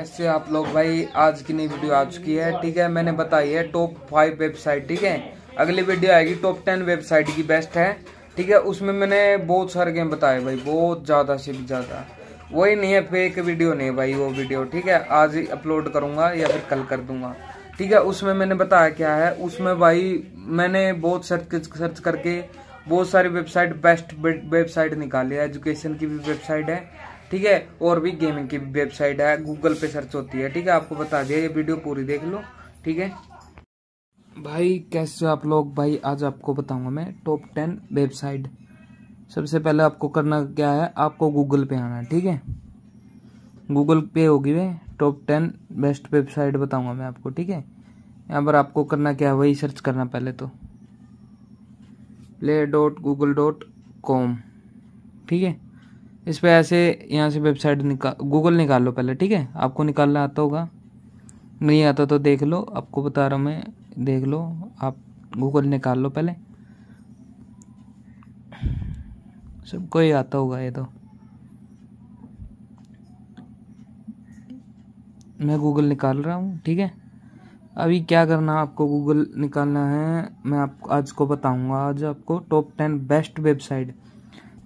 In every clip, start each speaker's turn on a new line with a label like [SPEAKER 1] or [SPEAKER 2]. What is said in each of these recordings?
[SPEAKER 1] कैसे आप लोग भाई, आज की नई वीडियो आ चुकी है, ठीक है? मैंने बताई है टॉप फाइव वेबसाइट ठीक है? अगली वीडियो आएगी टॉप टेन वेबसाइट की बेस्ट है, ठीक है? उसमें मैंने बहुत सारे गेम बताए भाई, बहुत ज़्यादा से भी ज़्यादा। वही नहीं है फेक वीडियो नहीं भाई, वो वीडियो ठीक है? आज ही अपलोड करूँगा या फिर कल कर दूँगा, ठीक है? उसमें मैंने बताया क्या है, उसमें भाई मैंने बहुत सर्च सर्च करके बहुत सारी वेबसाइट बेस्ट वेबसाइट निकाली है एजुकेशन की भी वेबसाइट है ठीक है? और भी गेमिंग की वेबसाइट है गूगल पे सर्च होती है, ठीक है? आपको बता दिया, ये वीडियो पूरी देख लो, ठीक है? भाई, कैसे आप लोग? भाई, आज आपको बताऊँगा मैं टॉप टेन वेबसाइट सबसे पहले आपको करना क्या है, आपको गूगल पे आना है, ठीक है? गूगल पे होगी वे टॉप टेन बेस्ट वेबसाइट बताऊँगा मैं आपको, ठीक है? यहाँ पर आपको करना क्या है, वही सर्च करना पहले तो। Play dot Google dot com ठीक है? इस पर ऐसे यहाँ से वेबसाइट निकाल गूगल निकाल लो पहले, ठीक है? आपको निकालना आता होगा। नहीं आता तो देख लो, आपको बता रहा हूँ मैं, देख लो, आप गूगल निकाल लो पहले। सबको ही आता होगा ये तो। मैं गूगल निकाल रहा हूँ, ठीक है? अभी क्या करना आपको गूगल निकालना है, मैं आपको, आज को बताऊँगा। आज आपको top ten best website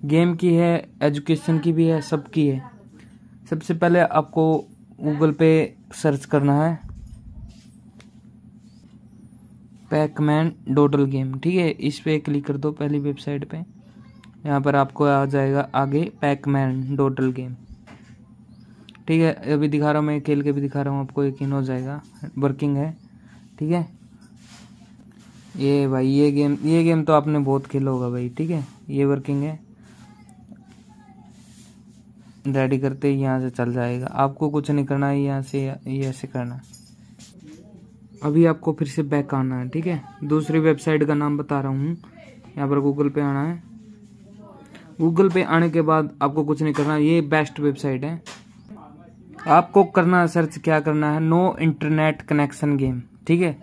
[SPEAKER 1] game की है, एजुकेशन की भी है सबकी है। सबसे पहले आपको गूगल पे सर्च करना है। पैकमैन डोडल गेम ठीक है? इस पर क्लिक कर दो पहली वेबसाइट पे। यहाँ पर आपको आ जाएगा आगे पैकमैन डोडल गेम ठीक है? अभी दिखा रहा हूँ मैं, खेल के भी दिखा रहा हूँ आपको, यकीन हो जाएगा। वर्किंग है, ठीक है? ये भाई, ये गेम ये गेम तो आपने बहुत खेला होगा भाई, ठीक है? ये वर्किंग है। रेडी करते ही, यहाँ से चल जाएगा। आपको कुछ नहीं करना है यहाँ से, ये ऐसे करना। अभी आपको फिर से बैक आना है, ठीक है? दूसरी वेबसाइट का नाम बता रहा हूँ। यहाँ पर गूगल पे आना है। गूगल पे आने के बाद आपको कुछ नहीं करना, ये बेस्ट वेबसाइट है। आपको करना सर्च क्या करना है? नो इंटरनेट कनेक्शन गेम ठीक है?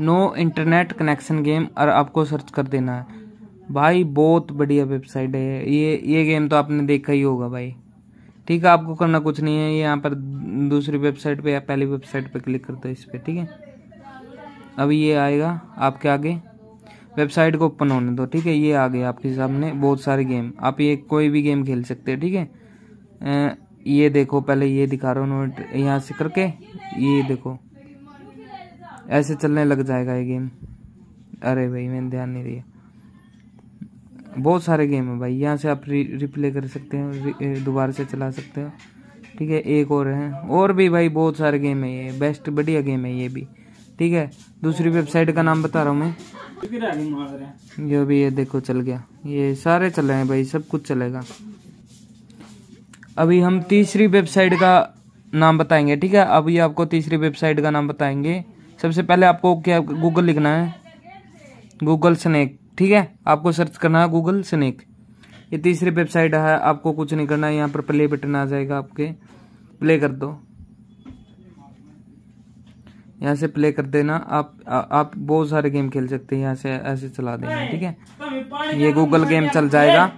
[SPEAKER 1] नो इंटरनेट कनेक्शन गेम और आपको सर्च कर देना है। भाई, बहुत बढ़िया वेबसाइट है ये। ये गेम तो आपने देखा ही होगा भाई। ठीक है, आपको करना कुछ नहीं है ये यहाँ पर दूसरी वेबसाइट पे या पहली वेबसाइट पे क्लिक कर दो इस पर ठीक है? अभी ये आएगा आपके आगे। वेबसाइट को ओपन होने दो, ठीक है? ये आ गया आपके सामने, बहुत सारे गेम आप ये कोई भी गेम खेल सकते हैं, ठीक है? ये देखो, पहले ये दिखा रहा हूँ यहाँ से करके, ये देखो। ऐसे चलने लग जाएगा ये गेम अरे भाई, मैंने ध्यान नहीं दिया। बहुत सारे गेम है भाई। यहाँ से आप रि, रिप्ले कर सकते हैं दोबारा से चला सकते हो। ठीक है एक और है। और भी भाई बहुत सारे गेम है ये। बेस्ट बढ़िया गेम है ये भी। ठीक है दूसरी वेबसाइट का नाम बता रहा हूँ मैं। ये भी ये देखो चल गया। ये सारे चल रहे हैं भाई सब कुछ चलेगा। अभी हम तीसरी वेबसाइट का नाम बताएँगे। ठीक है अभी आपको तीसरी वेबसाइट का नाम बताएँगे। सबसे पहले आपको क्या गूगल लिखना है। गूगल स्नेक ठीक है? आपको सर्च करना है गूगल स्नेक ये तीसरी वेबसाइट है आपको कुछ नहीं करना है यहाँ पर प्ले बटन आ जाएगा आपके। प्ले कर दो। यहाँ से प्ले कर देना। आप आ, आप बहुत सारे गेम खेल सकते हैं यहाँ से ऐसे चला देना ठीक है? ये गूगल गेम चल जाएगा।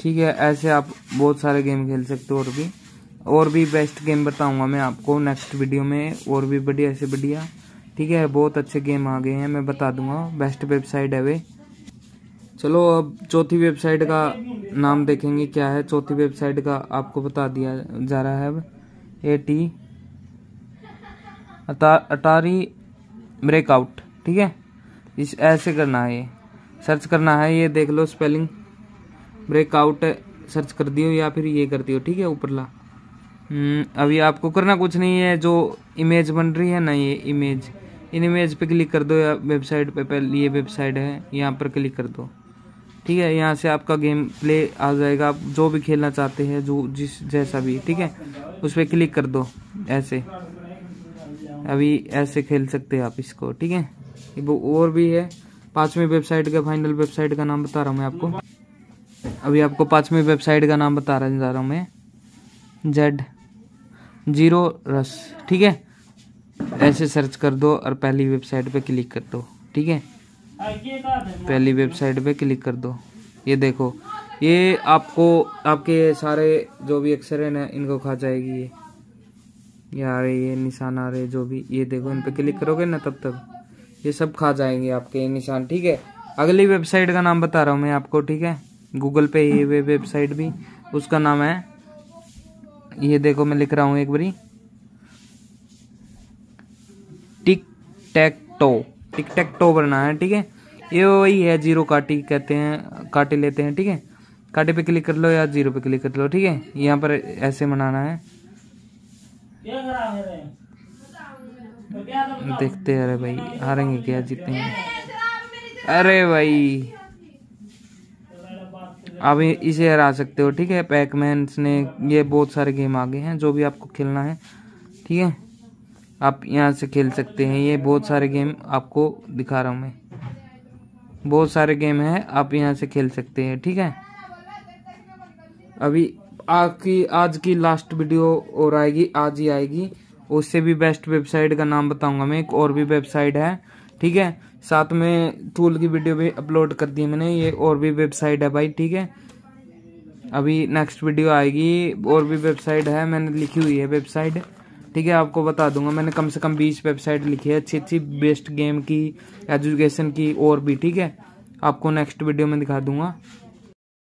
[SPEAKER 1] ठीक है ऐसे आप बहुत सारे गेम खेल सकते हो और भी। और भी बेस्ट गेम बताऊँगा मैं आपको नेक्स्ट वीडियो में और भी बढ़िया से बढ़िया। ठीक है, बहुत अच्छे गेम आ गए हैं, मैं बता दूँगा। बेस्ट वेबसाइट है वे। चलो, अब चौथी वेबसाइट का नाम देखेंगे, क्या है। चौथी वेबसाइट का आपको बता दिया जा रहा है अब। A T. अटारी ब्रेकआउट ठीक है। इस, ऐसे करना है ये। सर्च करना है, ये देख लो स्पेलिंग ब्रेकआउट सर्च कर दियो या फिर ये कर दियो, ठीक है ऊपर ला अभी आपको करना कुछ नहीं है, जो इमेज बन रही है ना ये इमेज इन इमेज पे क्लिक कर दो या वेबसाइट पे, पहले ये वेबसाइट है, यहाँ पर क्लिक कर दो। ठीक है, यहाँ से आपका गेम प्ले आ जाएगा। आप जो भी खेलना चाहते हैं, जो जिस, जैसा भी, ठीक है, उस पर क्लिक कर दो, ऐसे। अभी ऐसे खेल सकते हैं आप इसको, ठीक है? वो और भी है। पांचवी वेबसाइट का फाइनल वेबसाइट का नाम बता रहा हूँ मैं आपको। अभी आपको पांचवी वेबसाइट का नाम बता रहा जा रहा हूँ मैं। जेड ज़ीरो रस ठीक है? ऐसे सर्च कर दो और पहली वेबसाइट पे क्लिक कर दो, ठीक है? पहली वेबसाइट पे क्लिक कर दो। ये देखो, ये आपको, आपके सारे जो भी अक्षर है ना इनको खा जाएगी ये। ये आ रहे, ये निशान आ रहे, जो भी, ये देखो, इन पे क्लिक करोगे ना तब तक। ये सब खा जाएँगे आपके निशान, ठीक है? अगली वेबसाइट का नाम बता रहा हूँ मैं आपको, ठीक है? गूगल पे ये वेबसाइट भी, उसका नाम है, ये देखो मैं लिख रहा हूँ एक बारी। टिक टो टिक टैक टो बनना है, ठीक है? ये वही है, ज़ीरो काटी कहते हैं, काटे लेते हैं, ठीक है? काटे पे क्लिक कर लो या ज़ीरो पे क्लिक कर लो, ठीक है? यहाँ पर ऐसे बनाना है। देखते हैं, अरे भाई, हारेंगे क्या, जीतेंगे? अरे भाई। आप इसे हरा सकते हो, ठीक है? पैकमैन ने ये बहुत सारे गेम आ गए हैं, जो भी आपको खेलना है, ठीक है? आप यहाँ से खेल सकते हैं। ये बहुत सारे गेम आपको दिखा रहा हूँ मैं। बहुत सारे गेम हैं, आप यहाँ से खेल सकते हैं, ठीक है? अभी आज की आज की लास्ट वीडियो और आएगी, आज ही आएगी। उससे भी बेस्ट वेबसाइट का नाम बताऊँगा मैं, एक और भी वेबसाइट है, ठीक है? साथ में टूल की वीडियो भी अपलोड कर दी मैंने, ये और भी वेबसाइट है भाई, ठीक है? अभी नेक्स्ट वीडियो आएगी, और भी वेबसाइट है, मैंने लिखी हुई है वेबसाइट ठीक है, आपको बता दूँगा। मैंने कम से कम बीस वेबसाइट लिखी है, अच्छी अच्छी, बेस्ट गेम की, एजुकेशन की और भी, ठीक है? आपको नेक्स्ट वीडियो में दिखा दूँगा।